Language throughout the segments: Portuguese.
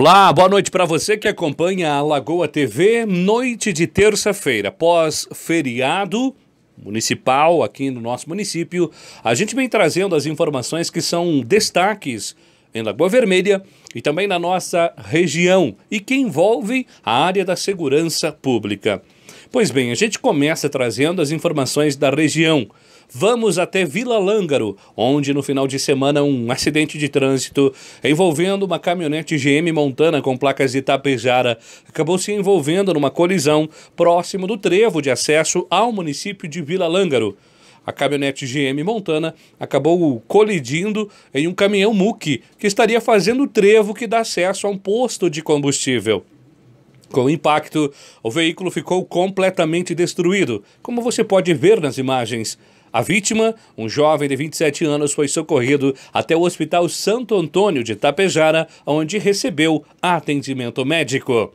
Olá, boa noite para você que acompanha a Lagoa TV, noite de terça-feira, pós-feriado municipal aqui no nosso município. A gente vem trazendo as informações que são destaques em Lagoa Vermelha e também na nossa região e que envolve a área da segurança pública. Pois bem, a gente começa trazendo as informações da região. Vamos até Vila Lângaro, onde no final de semana um acidente de trânsito envolvendo uma caminhonete GM Montana com placas de Tapejara acabou se envolvendo numa colisão próximo do trevo de acesso ao município de Vila Lângaro. A caminhonete GM Montana acabou colidindo em um caminhão MUC que estaria fazendo o trevo que dá acesso a um posto de combustível. Com o impacto, o veículo ficou completamente destruído, como você pode ver nas imagens. A vítima, um jovem de 27 anos, foi socorrido até o Hospital Santo Antônio de Tapejara, onde recebeu atendimento médico.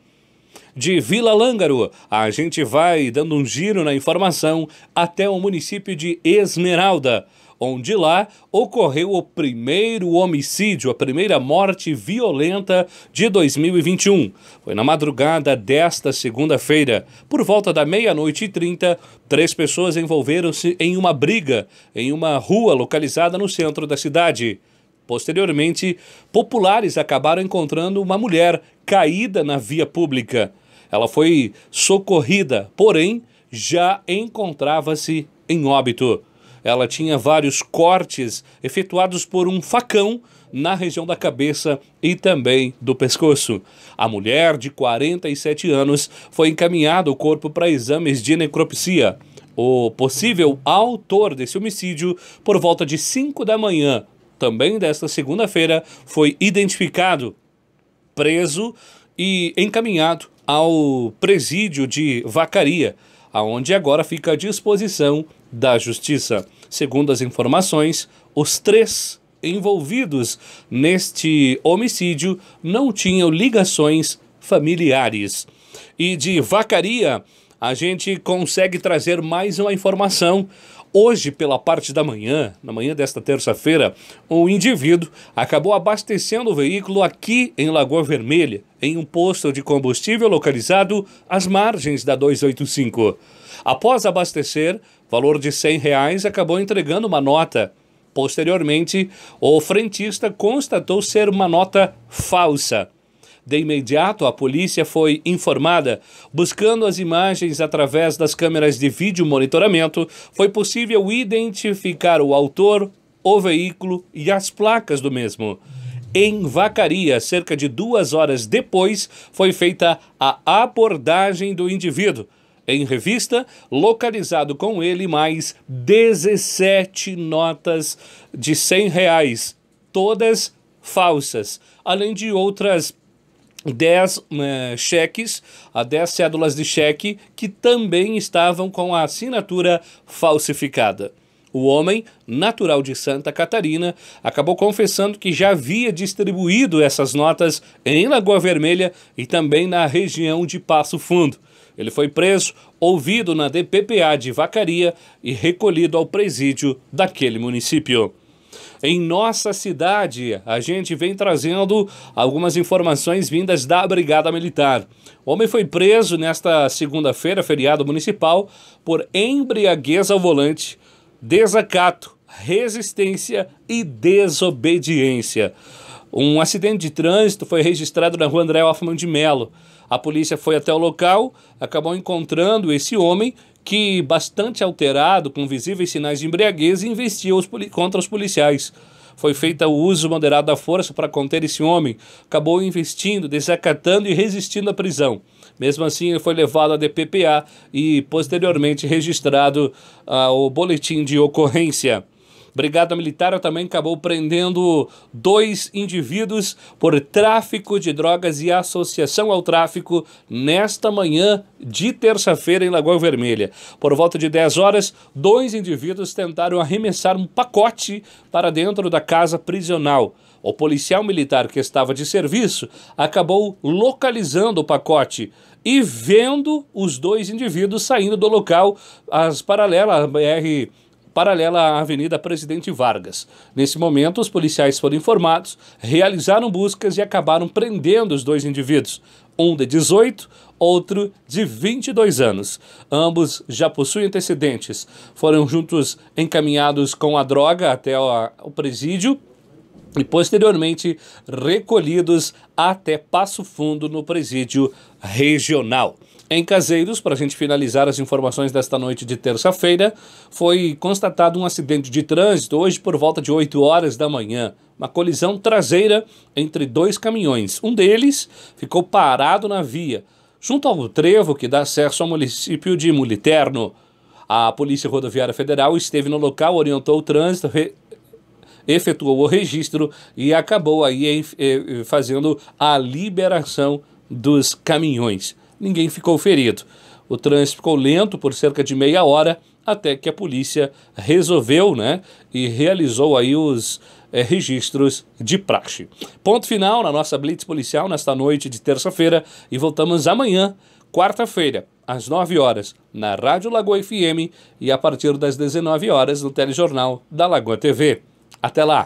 De Vila Lângaro, a gente vai dando um giro na informação até o município de Esmeralda onde lá ocorreu o primeiro homicídio, a primeira morte violenta de 2021. Foi na madrugada desta segunda-feira, por volta da meia-noite e trinta, três pessoas envolveram-se em uma briga em uma rua localizada no centro da cidade. Posteriormente, populares acabaram encontrando uma mulher caída na via pública. Ela foi socorrida, porém já encontrava-se em óbito. Ela tinha vários cortes efetuados por um facão na região da cabeça e também do pescoço. A mulher, de 47 anos, foi encaminhada o corpo para exames de necropsia. O possível autor desse homicídio, por volta de 5 da manhã, também desta segunda-feira, foi identificado, preso e encaminhado ao presídio de Vacaria, aonde agora fica à disposição da Justiça. Segundo as informações, os três envolvidos neste homicídio não tinham ligações familiares. E de vacaria, a gente consegue trazer mais uma informação. Hoje, pela parte da manhã, na manhã desta terça-feira, um indivíduo acabou abastecendo o veículo aqui em Lagoa Vermelha, em um posto de combustível localizado às margens da 285. Após abastecer, valor de 100 reais, acabou entregando uma nota. Posteriormente, o frentista constatou ser uma nota falsa. De imediato, a polícia foi informada. Buscando as imagens através das câmeras de vídeo monitoramento, foi possível identificar o autor, o veículo e as placas do mesmo. Em Vacaria, cerca de duas horas depois, foi feita a abordagem do indivíduo em revista, localizado com ele mais 17 notas de 100 reais, todas falsas, além de outras 10 uh, cheques, a 10 cédulas de cheque que também estavam com a assinatura falsificada. O homem, natural de Santa Catarina, acabou confessando que já havia distribuído essas notas em Lagoa Vermelha e também na região de Passo Fundo. Ele foi preso, ouvido na DPPA de Vacaria e recolhido ao presídio daquele município. Em nossa cidade, a gente vem trazendo algumas informações vindas da Brigada Militar. O homem foi preso nesta segunda-feira, feriado municipal, por embriaguez ao volante, desacato, resistência e desobediência. Um acidente de trânsito foi registrado na rua André Hoffman de Melo. A polícia foi até o local, acabou encontrando esse homem que, bastante alterado, com visíveis sinais de embriaguez, investia os contra os policiais. Foi feito o uso moderado da força para conter esse homem, acabou investindo, desacatando e resistindo à prisão. Mesmo assim, ele foi levado à DPPA e posteriormente registrado uh, o boletim de ocorrência. Brigada Militar também acabou prendendo dois indivíduos por tráfico de drogas e associação ao tráfico nesta manhã de terça-feira em Lagoa Vermelha. Por volta de 10 horas, dois indivíduos tentaram arremessar um pacote para dentro da casa prisional. O policial militar que estava de serviço acabou localizando o pacote e vendo os dois indivíduos saindo do local, as paralelas BR paralela à Avenida Presidente Vargas. Nesse momento, os policiais foram informados, realizaram buscas e acabaram prendendo os dois indivíduos, um de 18, outro de 22 anos. Ambos já possuem antecedentes. Foram juntos encaminhados com a droga até o presídio e posteriormente recolhidos até Passo Fundo no presídio regional. Em Caseiros, para a gente finalizar as informações desta noite de terça-feira, foi constatado um acidente de trânsito hoje por volta de 8 horas da manhã. Uma colisão traseira entre dois caminhões. Um deles ficou parado na via, junto ao trevo que dá acesso ao município de Muliterno. A Polícia Rodoviária Federal esteve no local, orientou o trânsito, efetuou o registro e acabou aí fazendo a liberação dos caminhões ninguém ficou ferido. O trânsito ficou lento por cerca de meia hora até que a polícia resolveu, né, e realizou aí os é, registros de praxe. Ponto final na nossa blitz policial nesta noite de terça-feira e voltamos amanhã, quarta-feira, às 9 horas, na Rádio Lagoa FM e a partir das 19 horas no telejornal da Lagoa TV. Até lá.